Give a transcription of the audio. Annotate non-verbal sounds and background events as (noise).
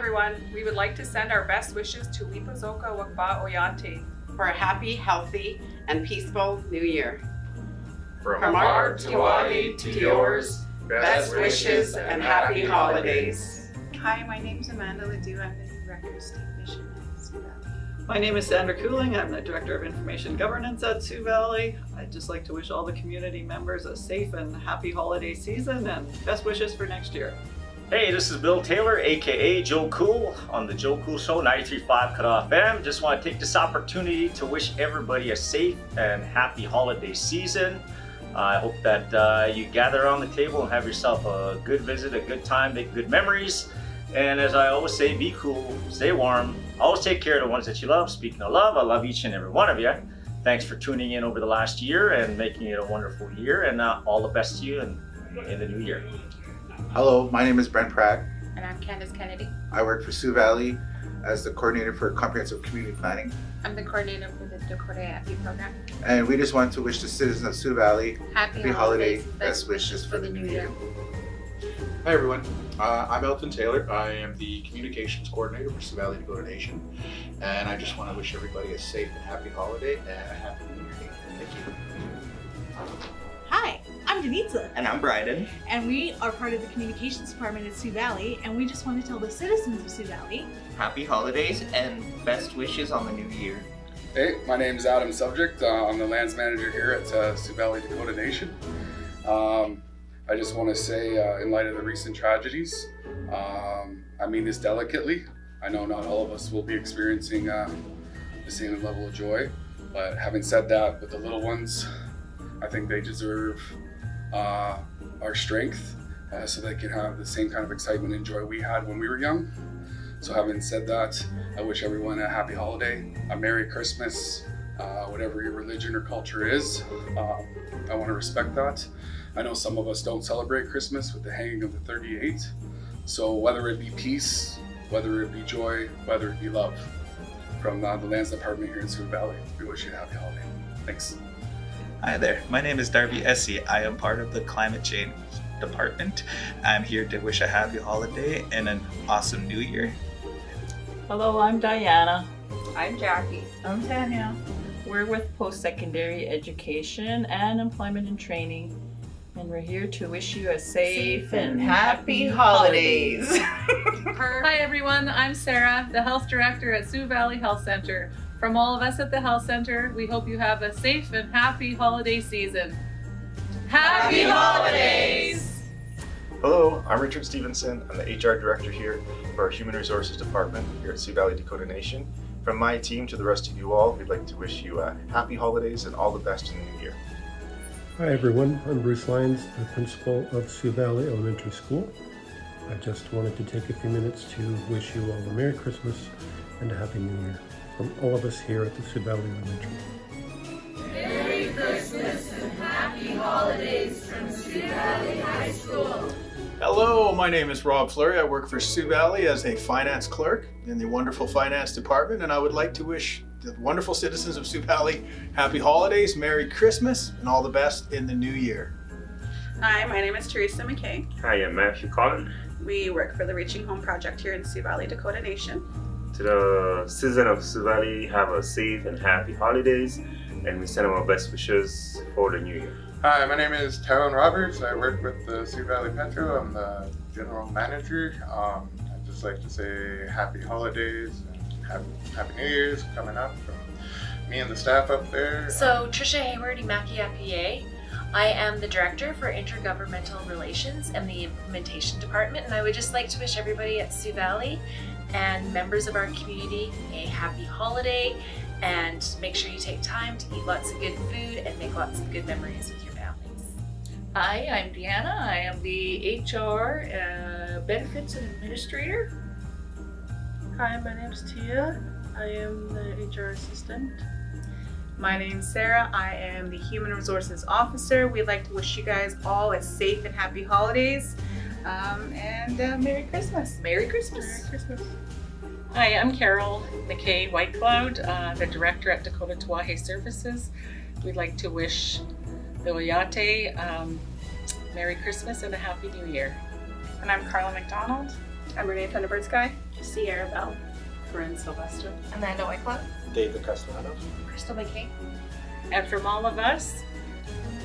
everyone. We would like to send our best wishes to Wipazoka Wakpa Oyate. for a happy, healthy, and peaceful new year. From, From our Tiwahe to yours, best wishes and happy holidays. Hi, my name is Amanda Ledoux. I'm the new Records Technician at Sioux Valley. My name is Sandra Cooling. I'm the Director of Information Governance at Sioux Valley. I'd just like to wish all the community members a safe and happy holiday season and best wishes for next year. Hey, this is Bill Taylor, aka Joe Cool, on the Joe Cool Show, 93.5 Cut Off FM. Just want to take this opportunity to wish everybody a safe and happy holiday season. I hope that uh, you gather around the table and have yourself a good visit, a good time, make good memories. And as I always say, be cool, stay warm, always take care of the ones that you love. Speaking of love, I love each and every one of you. Thanks for tuning in over the last year and making it a wonderful year. And uh, all the best to you in, in the new year. Hello, my name is Brent Pratt. And I'm Candace Kennedy. I work for Sioux Valley as the coordinator for comprehensive community planning. I'm the coordinator for the Dakota Happy program. And we just want to wish the citizens of Sioux Valley Happy, happy holiday, holidays. best wishes for the new year. Hi everyone, uh, I'm Elton Taylor. I am the communications coordinator for Sioux Valley Dakota Nation, and I just want to wish everybody a safe and happy holiday and a happy New Year. Thank you. Hi, I'm Denitza, And I'm Bryden. and we are part of the communications department at Sioux Valley, and we just want to tell the citizens of Sioux Valley Happy holidays and best wishes on the new year. Hey, my name is Adam Subject. Uh, I'm the lands manager here at uh, Sioux Valley Dakota Nation. Um, I just want to say, uh, in light of the recent tragedies, um, I mean this delicately. I know not all of us will be experiencing uh, the same level of joy, but having said that, with the little ones, I think they deserve uh, our strength uh, so they can have the same kind of excitement and joy we had when we were young. So, having said that, I wish everyone a happy holiday, a Merry Christmas, uh, whatever your religion or culture is. Um, I want to respect that. I know some of us don't celebrate Christmas with the hanging of the 38. So, whether it be peace, whether it be joy, whether it be love, from uh, the Lands Department here in Sioux Valley, we wish you a happy holiday. Thanks. Hi there, my name is Darby Essie. I am part of the climate change department. I'm here to wish a happy holiday and an awesome new year. Hello, I'm Diana. I'm Jackie. I'm Tanya. We're with Post Secondary Education and Employment and Training, and we're here to wish you a safe, and happy holidays. (laughs) Hi everyone, I'm Sarah, the health director at Sioux Valley Health Center. From all of us at the health center, we hope you have a safe and happy holiday season. Happy holidays! Hello, I'm Richard Stevenson. I'm the HR director here for our Human Resources Department here at Sioux Valley Dakota Nation. From my team to the rest of you all, we'd like to wish you uh, happy holidays and all the best in the new year. Hi everyone, I'm Bruce Lyons, the principal of Sioux Valley Elementary School. I just wanted to take a few minutes to wish you all a Merry Christmas and a Happy New Year from all of us here at the Sioux Valley Elementary. Merry Christmas and happy holidays from Sioux Valley High School. Hello, my name is Rob Fleury. I work for Sioux Valley as a finance clerk in the wonderful finance department, and I would like to wish the wonderful citizens of Sioux Valley happy holidays, Merry Christmas, and all the best in the new year. Hi, my name is Teresa McKay. Hi, I'm Matthew Collin. We work for the Reaching Home Project here in Sioux Valley, Dakota Nation. To the citizens of Sioux Valley, have a safe and happy holidays, and we send them our best wishes for the new year. Hi, my name is Tyrone Roberts. I work with the Sioux Valley Petro. I'm the general manager. Um, I'd just like to say happy holidays and happy, happy New Year's coming up from me and the staff up there. So, Trisha Hayward, Imaki PA. I am the Director for Intergovernmental Relations and the Implementation Department, and I would just like to wish everybody at Sioux Valley and members of our community a happy holiday and make sure you take time to eat lots of good food and make lots of good memories with your families. Hi, I'm Deanna. I am the HR uh, Benefits Administrator. Hi, my name's Tia. I am the HR assistant. My name's Sarah. I am the Human Resources Officer. We'd like to wish you guys all a safe and happy holidays um, and uh, Merry Christmas. Merry Christmas. Merry Christmas. Hi, I'm Carol McKay Whitecloud, uh, the director at Dakota Tiwahe Services. We'd like to wish the Oyate um, Merry Christmas and a Happy New Year. And I'm Carla McDonald. I'm Renee Thunderbird Sky. Sierra Bell. Corinne Sylvester. Amanda Whitecloud. David Castellanos. Crystal McKay. And from all of us,